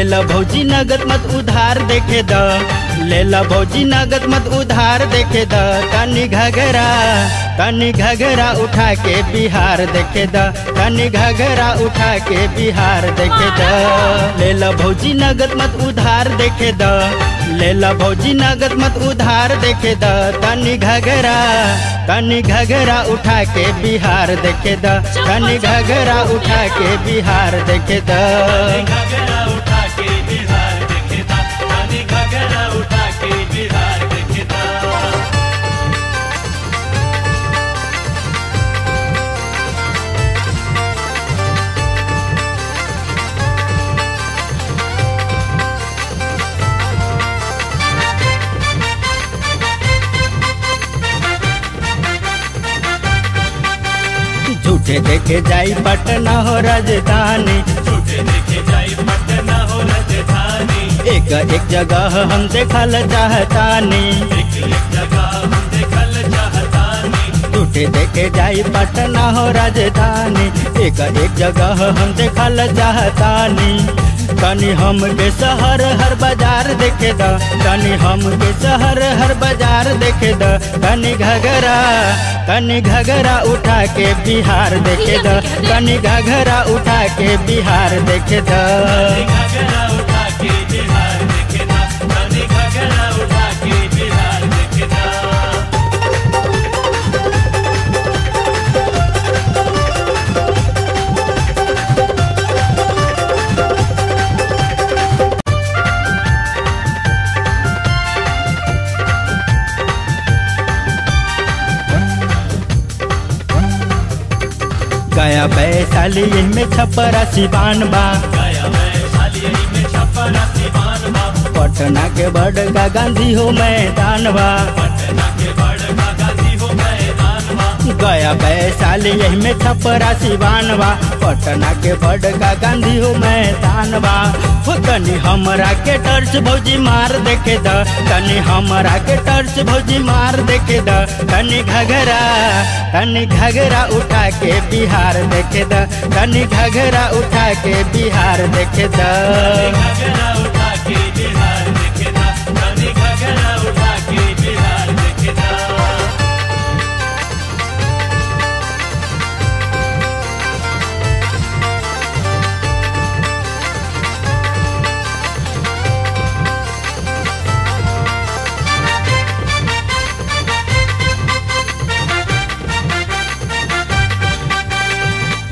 ले ला भौजी नगद मत उधार देखे द। ले ला भौजी नगद मत उधार देखे द। तनी घगरा तनी घगरा उठा के बिहार देखे द। तनी घगरा उठा के बिहार देखे द। लेला भौजी नगद मत उधार देखे द। ले ला भौजी नगद मत उधार देखे द। तनी घगरा तनी घगरा उठा के बिहार देखे द। तनी घगरा उठा के बिहार देखे द। झूठे देखे जाई पटना हो राजधानी देखे जाई पटना हो राजधानी। एक एक जगह हम देखल चाहतानी। एक एक देखे जाई पटना हो राजधानी। एक एक जगह हम देखल चाहतानी। तनी हम के शहर हर बाज़ार देखे द तनी हम के शहर हर बाज़ार देखे द तनी घगरा तनी घगरा उठा के बिहार देखे द तनी घगरा उठा के बिहार देखे द गया वैशाली इनमें छपरा सिवान बा। पटना के बड़गा गांधी हो मैदान बा। गया वैशाली, यही में छपरा सिवान बा पटना के बड़का गांधी हो मैदान बा हो हमरा के टर्च भौजी मार देखे द, तनी हमरा के टर्च भौजी मार देखे द, तनी घगरा तनी घगरा उठा के बिहार देखे द, तनी घगरा उठा के बिहार देखे द।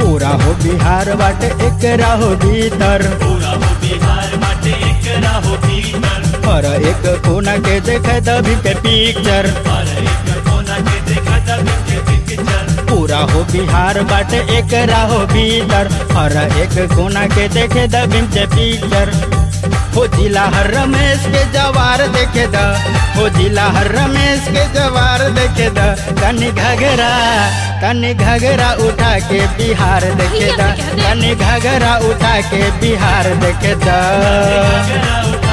पूरा हो बिहार बाटे एक राहो भीतर पर एक कोना के देखे दबी के पिक्चर पूरा हो बिहार बाट एक राहो भीतर पर एक कोना के देखे दबी के पिक्चर हो जिला हर रमेश के जवार देखे द। हो जिला हर रमेश के जवार देखे द। तनी घगरा तनी घगरा उठा के बिहार देखे द। तनी घगरा उठा के बिहार देखे द।